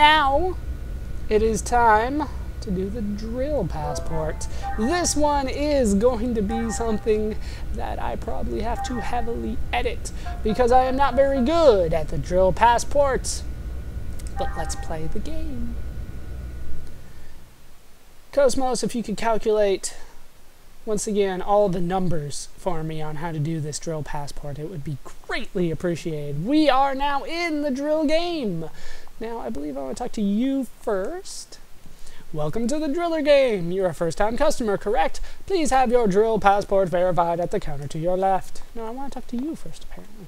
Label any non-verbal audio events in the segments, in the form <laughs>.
now it is time to do the drill passport. This one is going to be something that I probably have to heavily edit because I am not very good at the drill passport. But let's play the game. KOS-MOS, if you could calculate once again all the numbers for me on how to do this drill passport, it would be greatly appreciated. We are now in the drill game. Now, I believe I want to talk to you first. Welcome to the driller game. You're a first-time customer, correct? Please have your drill passport verified at the counter to your left. No, I want to talk to you first, apparently.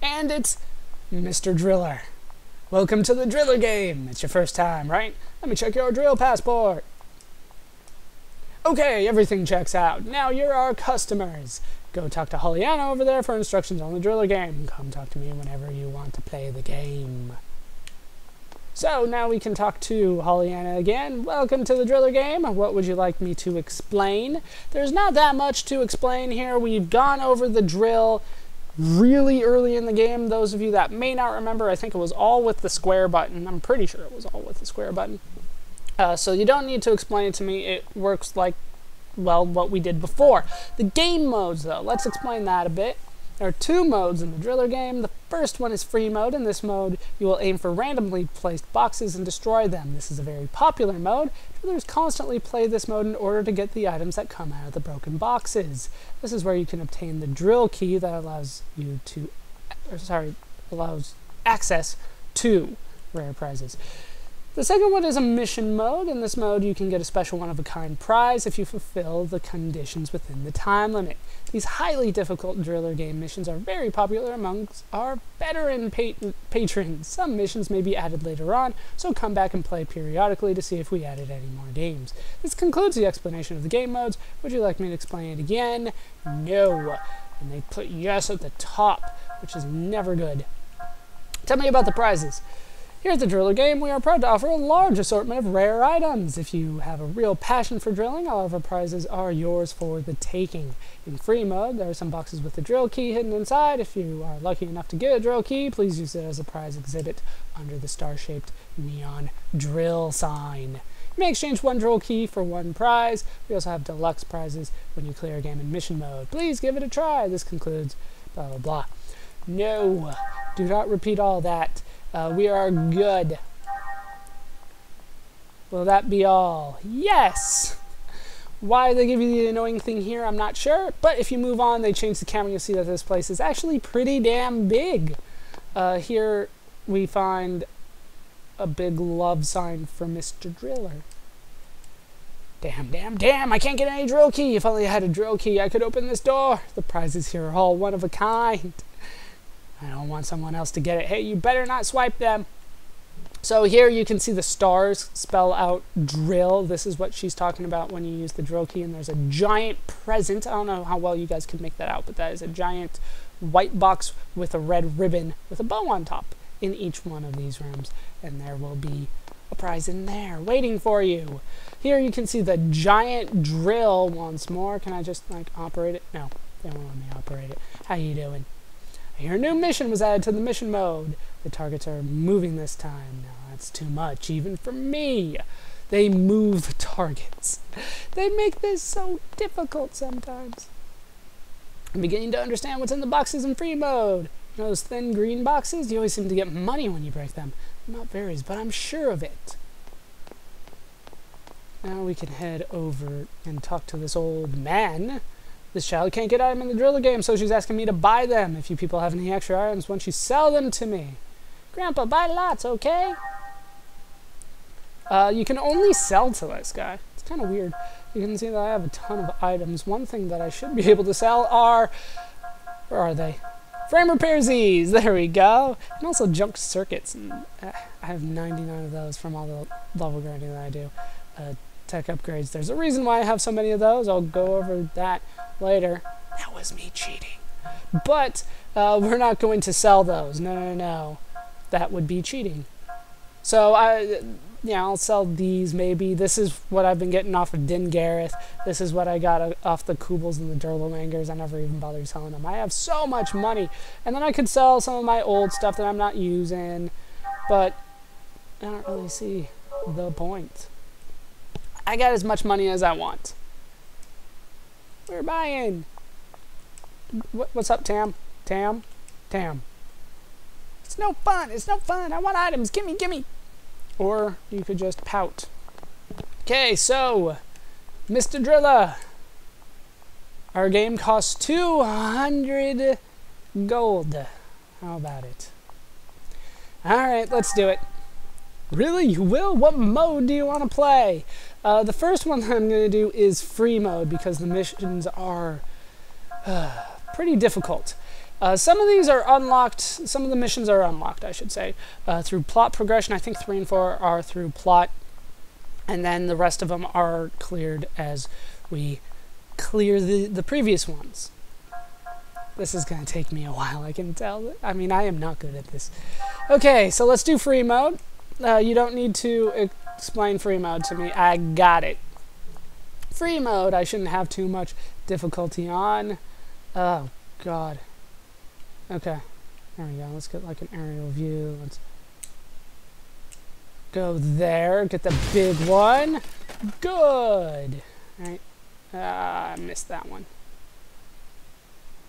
And it's Mr. Driller. Welcome to the driller game. It's your first time, right? Let me check your drill passport. Okay, everything checks out. Now you're our customers. Go talk to Hollyanna over there for instructions on the driller game. Come talk to me whenever you want to play the game. So now we can talk to Hollyanna again. Welcome to the driller game. What would you like me to explain? There's not that much to explain here. We've gone over the drill really early in the game. Those of you that may not remember, I think it was all with the square button. I'm pretty sure it was all with the square button. Uh, so you don't need to explain it to me. It works like well, what we did before. The game modes, though, let's explain that a bit. There are two modes in the driller game. The first one is free mode. In this mode, you will aim for randomly placed boxes and destroy them. This is a very popular mode. Drillers constantly play this mode in order to get the items that come out of the broken boxes. This is where you can obtain the drill key that allows you to, or sorry, allows access to rare prizes. The second one is a mission mode. In this mode, you can get a special one-of-a-kind prize if you fulfill the conditions within the time limit. These highly difficult driller game missions are very popular amongst our veteran pa patrons. Some missions may be added later on, so come back and play periodically to see if we added any more games. This concludes the explanation of the game modes. Would you like me to explain it again? No. And they put yes at the top, which is never good. Tell me about the prizes. Here at the Driller Game, we are proud to offer a large assortment of rare items. If you have a real passion for drilling, all of our prizes are yours for the taking. In free mode, there are some boxes with the drill key hidden inside. If you are lucky enough to get a drill key, please use it as a prize exhibit under the star-shaped neon drill sign. You may exchange one drill key for one prize. We also have deluxe prizes when you clear a game in mission mode. Please give it a try. This concludes blah blah blah. No, do not repeat all that. Uh, we are good. Will that be all? Yes! Why they give you the annoying thing here, I'm not sure. But if you move on, they change the camera, you'll see that this place is actually pretty damn big. Uh, here we find a big love sign for Mr. Driller. Damn, damn, damn, I can't get any drill key. If only I had a drill key, I could open this door. The prizes here are all one of a kind. I don't want someone else to get it. Hey, you better not swipe them. So here you can see the stars spell out drill. This is what she's talking about when you use the drill key. And there's a giant present. I don't know how well you guys can make that out, but that is a giant white box with a red ribbon with a bow on top in each one of these rooms. And there will be a prize in there waiting for you. Here you can see the giant drill once more. Can I just like operate it? No, they won't let me operate it. How you doing? Your new mission was added to the mission mode. The targets are moving this time. Now that's too much, even for me. They move targets. <laughs> They make this so difficult sometimes. I'm beginning to understand what's in the boxes in free mode. You know those thin green boxes? You always seem to get money when you break them. Not varies, but I'm sure of it. Now we can head over and talk to this old man. This child can't get items in the driller game, so she's asking me to buy them. If you people have any extra items, why don't you sell them to me? Grandpa, buy lots, okay? Uh, you can only sell to this guy. It's kind of weird. You can see that I have a ton of items. One thing that I should be able to sell are... Where are they? Frame repairsies! There we go! And also junk circuits. And uh, I have 99 of those from all the level grinding that I do. Uh, tech upgrades. There's a reason why I have so many of those. I'll go over that later. That was me cheating. But uh, we're not going to sell those. No, no, no. That would be cheating. So I, yeah, I'll sell these maybe. This is what I've been getting off of Din Gareth. This is what I got uh, off the Kubels and the Durlowangers. I never even bothered selling them. I have so much money. And then I could sell some of my old stuff that I'm not using. But I don't really see the point. I got as much money as I want. We're buying. What, what's up, Tam? Tam? Tam. It's no fun. It's no fun. I want items. Gimme, gimme. Or you could just pout. Okay, so, Mr. Driller. Our game costs 200 gold. How about it? Alright, let's do it. Really? You will? What mode do you want to play? Uh, the first one that I'm going to do is free mode because the missions are uh, pretty difficult. Uh, some of these are unlocked, some of the missions are unlocked, I should say, uh, through plot progression. I think 3 and 4 are through plot, and then the rest of them are cleared as we clear the, the previous ones. This is going to take me a while, I can tell. I mean, I am not good at this. Okay, so let's do free mode. Uh, you don't need to explain free mode to me. I got it. Free mode, I shouldn't have too much difficulty on. Oh, God. Okay. There we go. Let's get like an aerial view. Let's go there. Get the big one. Good. All right. Uh, I missed that one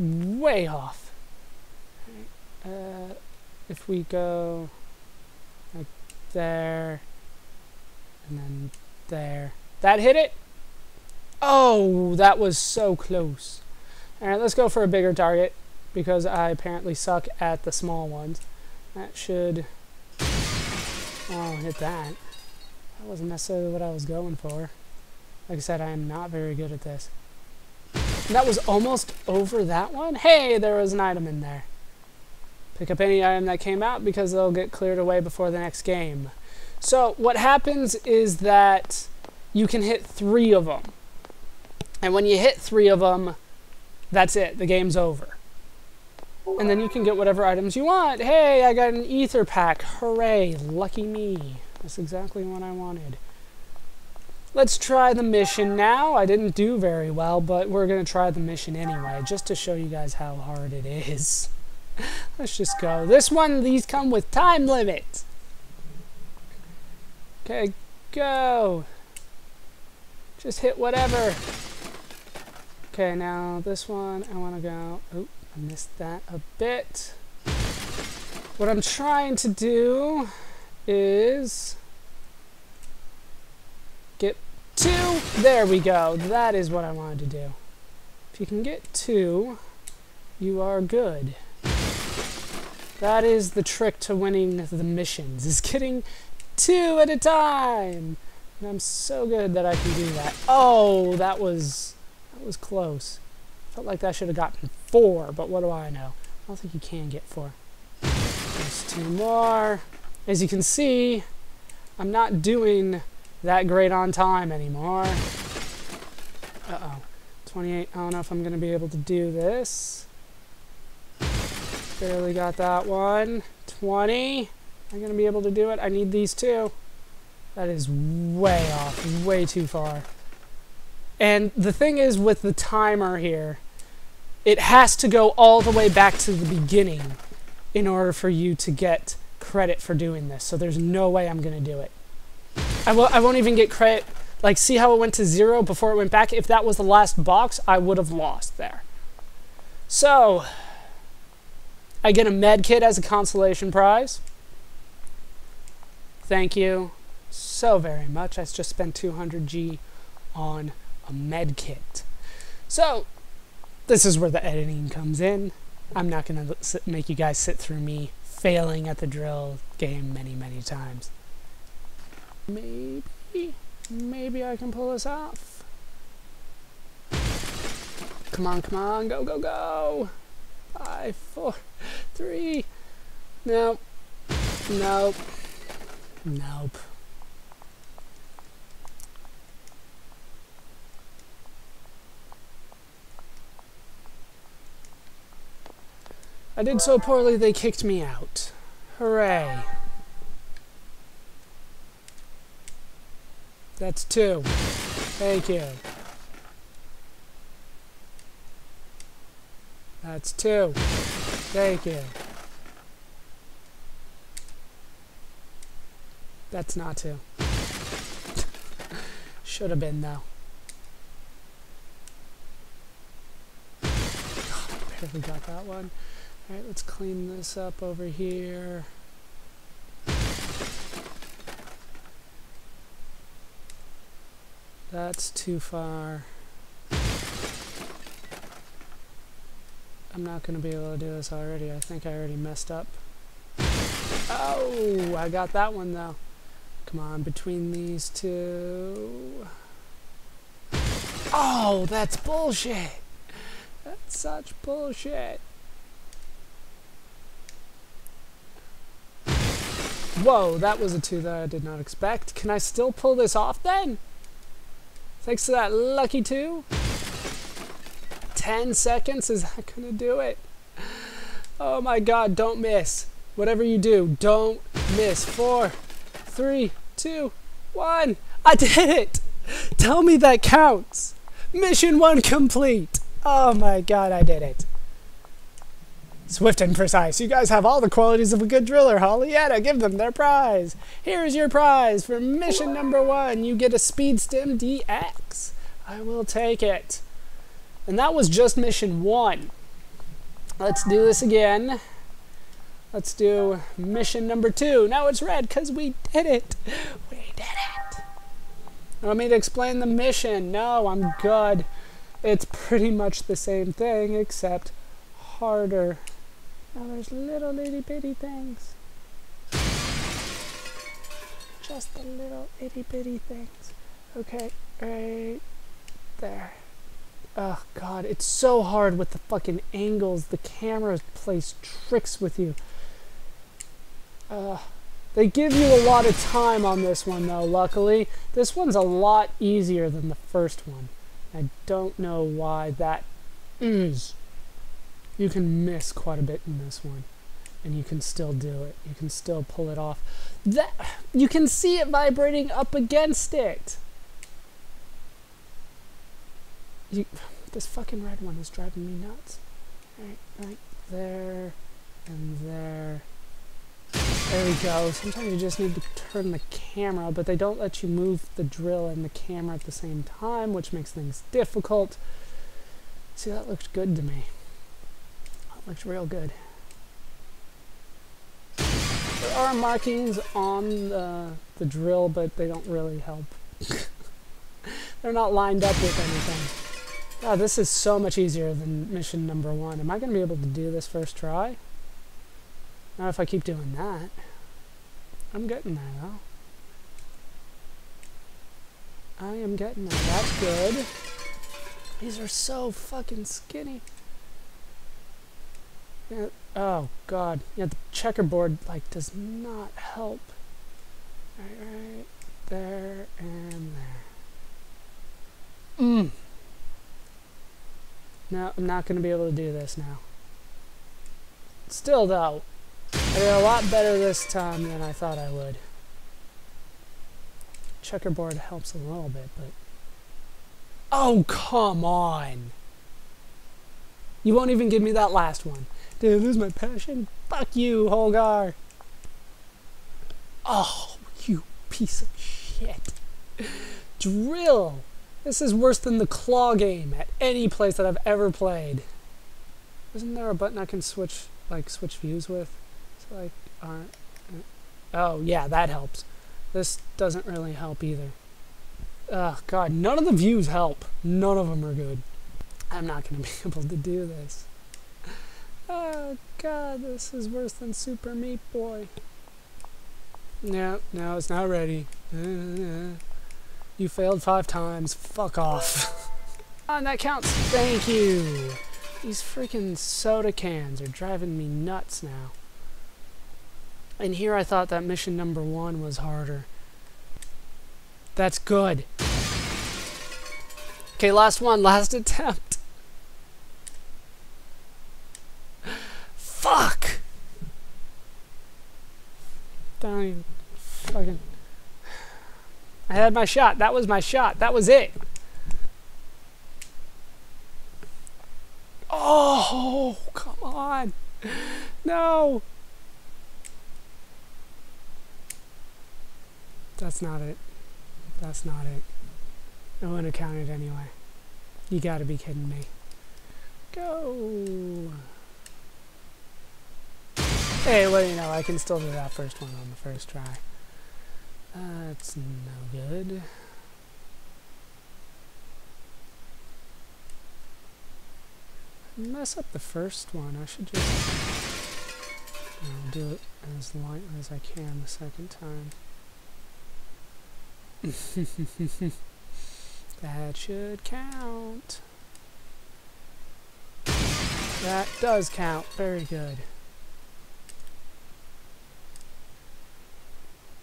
way off. Uh, if we go like there and then there. That hit it? Oh, that was so close. Alright, let's go for a bigger target because I apparently suck at the small ones. That should... Oh, hit that. That wasn't necessarily what I was going for. Like I said, I am not very good at this. That was almost over that one. Hey, there was an item in there. Pick up any item that came out because they'll get cleared away before the next game. So what happens is that you can hit three of them. And when you hit three of them, that's it. The game's over. And then you can get whatever items you want. Hey, I got an ether pack. Hooray. Lucky me. That's exactly what I wanted. Let's try the mission now. I didn't do very well, but we're going to try the mission anyway, just to show you guys how hard it is. <laughs> Let's just go. This one, these come with time limit. Okay, go. Just hit whatever. Okay, now this one, I want to go... Oh, I missed that a bit. What I'm trying to do is Get two. There we go. That is what I wanted to do. If you can get two, you are good. That is the trick to winning the missions, is <laughs> getting two at a time. And I'm so good that I can do that. Oh, that was that was close. Felt like that should have gotten four, but what do I know? I don't think you can get four. There's two more. As you can see, I'm not doing that great on time anymore. Uh-oh. 28. I don't know if I'm going to be able to do this. Barely got that one. 20. Am I going to be able to do it? I need these two. That is way off. Way too far. And the thing is with the timer here, it has to go all the way back to the beginning in order for you to get credit for doing this. So there's no way I'm going to do it. I won't even get credit. Like, see how it went to zero before it went back? If that was the last box, I would have lost there. So, I get a med kit as a consolation prize. Thank you so very much. I just spent 200G on a med kit. So, this is where the editing comes in. I'm not going to make you guys sit through me failing at the drill game many, many times. Maybe, maybe I can pull this off. Come on, come on, go, go, go. Five, four, three. Nope. Nope. Nope. I did so poorly they kicked me out. Hooray. That's two. Thank you. That's two. Thank you. That's not to. Should have been, though. Barely got that one. Alright, let's clean this up over here. That's too far. I'm not going to be able to do this already. I think I already messed up. Oh, I got that one though. Come on, between these two. Oh, that's bullshit. That's such bullshit. Whoa, that was a two that I did not expect. Can I still pull this off then? Thanks to that lucky two. 10 seconds, is that gonna do it? Oh my god, don't miss. Whatever you do, don't miss. Four, three, two, one. I did it! Tell me that counts. Mission one complete. Oh my god, I did it. Swift and precise. You guys have all the qualities of a good driller, Hollyanna. Give them their prize. Here's your prize for mission number one. You get a Speed Stim DX. I will take it. And that was just mission one. Let's do this again. Let's do mission number two. Now it's red because we did it. We did it. Want me to explain the mission? No, I'm good. It's pretty much the same thing except harder. Now there's little itty bitty things. Just the little itty bitty things. Okay, right there. Oh god, it's so hard with the fucking angles. The camera plays tricks with you. Uh, they give you a lot of time on this one though, luckily. This one's a lot easier than the first one. I don't know why that is. You can miss quite a bit in this one and you can still do it. You can still pull it off. That you can see it vibrating up against it. You, this fucking red one is driving me nuts. Right right. There and there there we go sometimes you just need to turn the camera but they don't let you move the drill and the camera at the same time which makes things difficult see that looked good to me That Looks real good. There are markings on the, the drill, but they don't really help. <laughs> They're not lined up with anything. Oh, this is so much easier than mission number one. Am I going to be able to do this first try? Not if I keep doing that. I'm getting there, though. I am getting there. That's good. These are so fucking skinny. Yeah, oh god. Yeah, the checkerboard like does not help. Right, right there and there. Mm. No, I'm not gonna be able to do this now. Still though, I did a lot better this time than I thought I would. Checkerboard helps a little bit, but Oh come on! You won't even give me that last one. Did I lose my passion? Fuck you, Holgar. Oh, you piece of shit. Drill. This is worse than the claw game at any place that I've ever played. Isn't there a button I can switch, like, switch views with? Like, uh, oh, yeah, that helps. This doesn't really help either. Oh, God, none of the views help. None of them are good. I'm not going <laughs> to be able to do this. Oh god, this is worse than Super Meat Boy. No, no, it's not ready. You failed five times. Fuck off. <laughs> and that counts. Thank you. These freaking soda cans are driving me nuts now. And here I thought that mission number one was harder. That's good. Okay, last one, last <laughs> attempt. Fuck! Don't fucking. I had my shot. That was my shot. That was it. Oh, come on. No. That's not it. That's not it. I wouldn't have counted anyway. You gotta be kidding me. Go! Hey, well, you know, I can still do that first one on the first try. That's no good. Mess up the first one. I should just I'll do it as lightly as I can the second time. <laughs> that should count. That does count. Very good.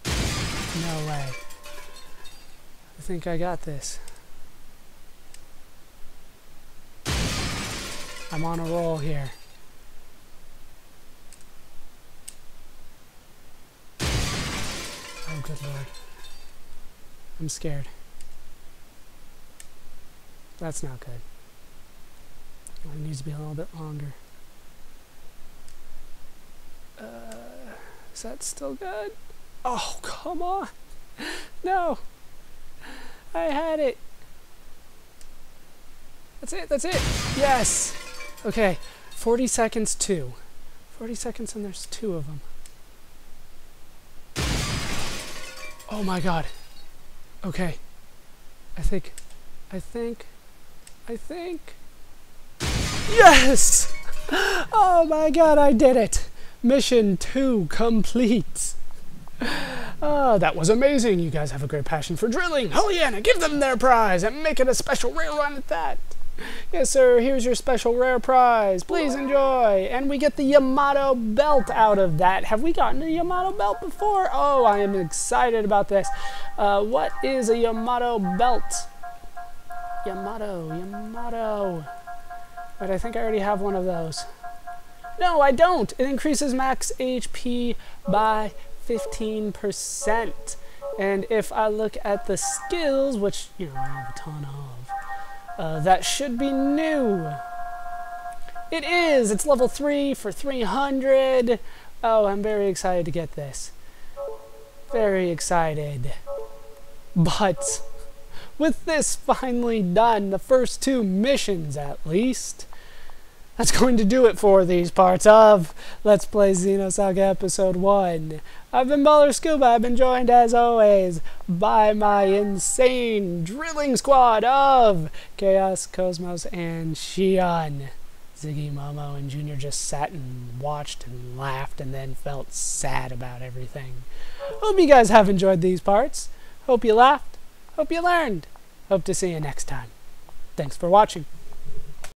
No way. I think I got this. I'm on a roll here. Oh, good lord. I'm scared. That's not good. It needs to be a little bit longer. Uh, is that still good? Oh, come on. <laughs> No. I had it. That's it, that's it. Yes. Okay, 40 seconds, two. 40 seconds and there's two of them. Oh my god. Okay. I think, I think, I think. Yes! <gasps> Oh my god, I did it! Mission 2 complete. Oh, <sighs> that was amazing. You guys have a great passion for drilling. Yeah, give them their prize and make it a special rare run at that. Yes, sir, here's your special rare prize. Please enjoy. And we get the Yamato belt out of that. Have we gotten a Yamato belt before? Oh, I am excited about this. Uh, what is a Yamato belt? Yamato, Yamato. But I think I already have one of those. No, I don't. It increases max HP by 15%. And if I look at the skills, which, you know, I have a ton of, uh, that should be new. It is! It's level 3 for 300. Oh, I'm very excited to get this. Very excited. But with this finally done, the first two missions at least, that's going to do it for these parts of Let's Play Xenosaga Episode 1. I've been Baller Scuba. I've been joined, as always, by my insane drilling squad of Chaos, KOS-MOS, and Shion. Ziggy, Momo, and Junior just sat and watched and laughed and then felt sad about everything. Hope you guys have enjoyed these parts. Hope you laughed. Hope you learned. Hope to see you next time. Thanks for watching.